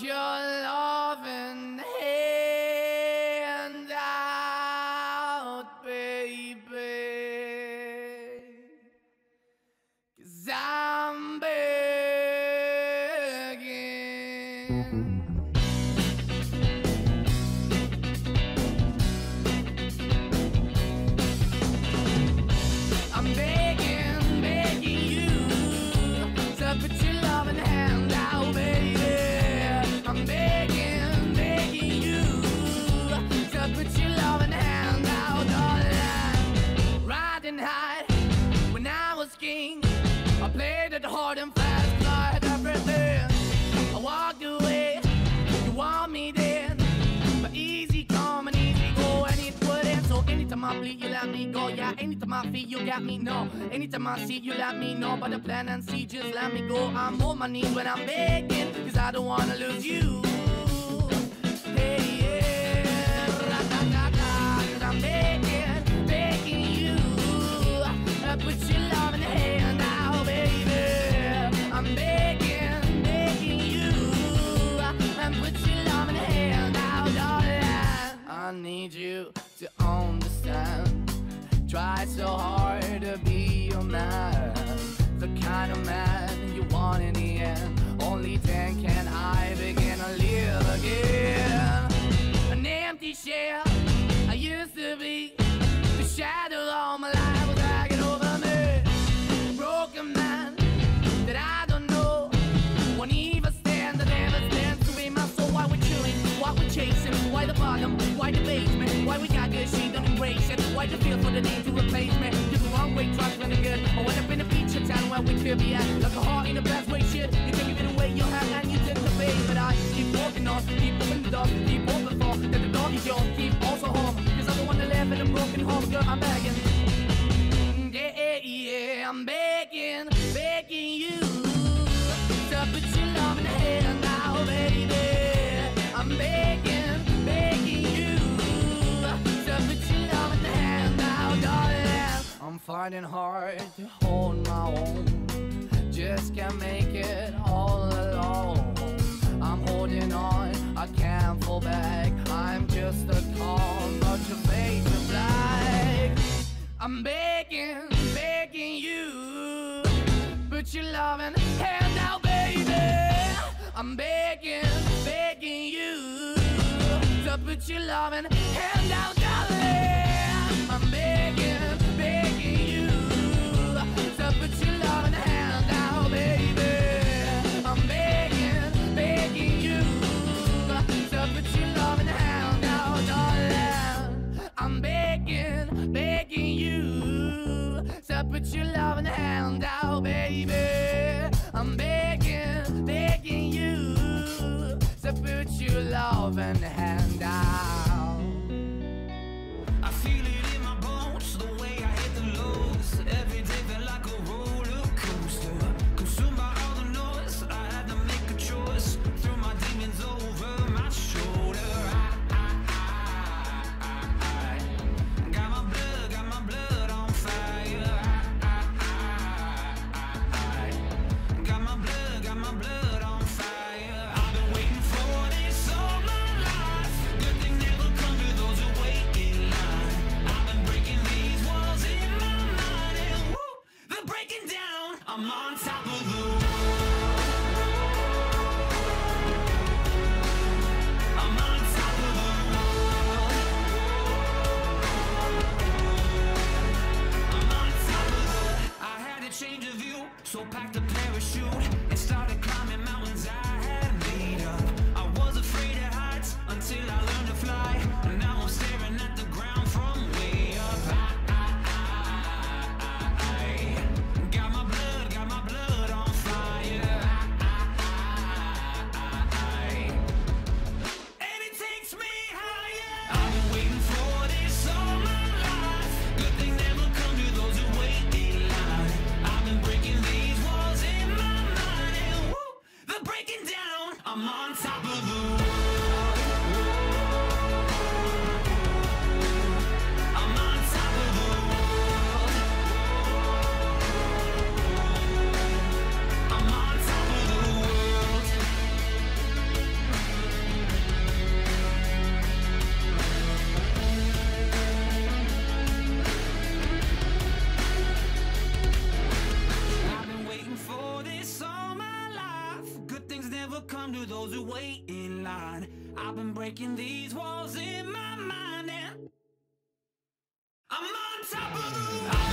your loving hand out, I'm begging. King, I played it hard and fast, had everything. I walked away, you want me then, but easy come and easy go, and it wouldn't. So anytime I bleed, you let me go. Yeah, anytime I feel, you got me. No, anytime I see, you let me know. But the plan and see, just let me go. I'm on my knees when I'm begging, cause I don't wanna lose you. Why the feel for the need to replace me? You're the wrong way, trying to good. I went up in a feature town where we could be at. Like a heart in a best way, shit. You can give it away, you have, and you take the bait. But I keep walking on, keep moving the door, keep open for that the dog is yours, keep also home. Cause I'm the one that live in a broken home, girl, I'm begging. Yeah, yeah, I'm begging, begging fighting hard to hold my own, just can't make it all alone. I'm holding on, I can't fall back. I'm just a call, but your face is black. I'm begging, begging you. Put your loving hand out, baby. I'm begging, begging you. To put your loving hand out, darling. Put your wait in line. I've been breaking these walls in my mind And I'm on top of the world